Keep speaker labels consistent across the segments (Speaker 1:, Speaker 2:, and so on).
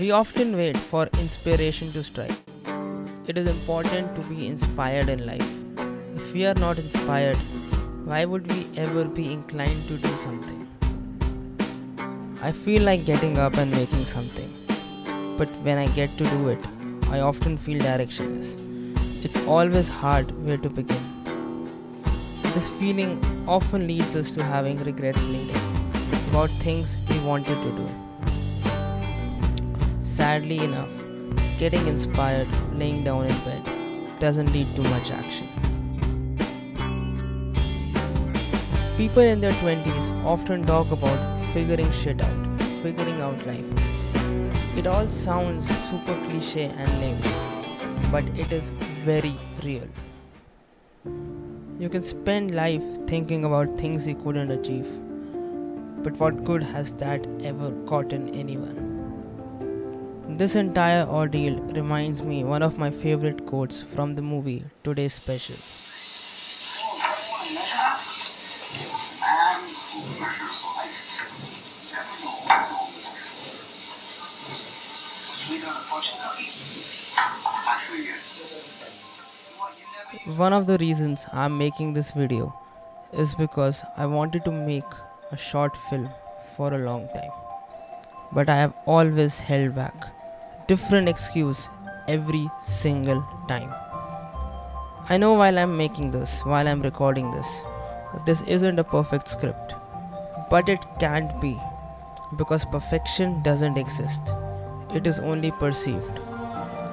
Speaker 1: We often wait for inspiration to strike. It is important to be inspired in life. If we are not inspired, why would we ever be inclined to do something? I feel like getting up and making something, but when I get to do it, I often feel directionless. It's always hard where to begin. This feeling often leads us to having regrets later about things we wanted to do. Sadly enough, getting inspired laying down in bed doesn't lead to much action. People in their 20s often talk about figuring shit out, figuring out life. It all sounds super cliche and lame, but it is very real. You can spend life thinking about things you couldn't achieve, but what good has that ever gotten anyone? This entire ordeal reminds me one of my favorite quotes from the movie Today's Special. One of the reasons I'm making this video is because I wanted to make a short film for a long time. But I have always held back. Different excuse every single time. I know while I'm making this, while I'm recording this, this isn't a perfect script. But it can't be because perfection doesn't exist. It is only perceived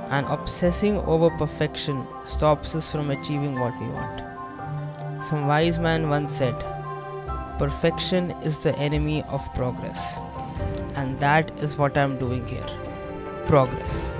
Speaker 1: and obsessing over perfection stops us from achieving what we want. Some wise man once said, Perfection is the enemy of progress. And that is what I'm doing here progress.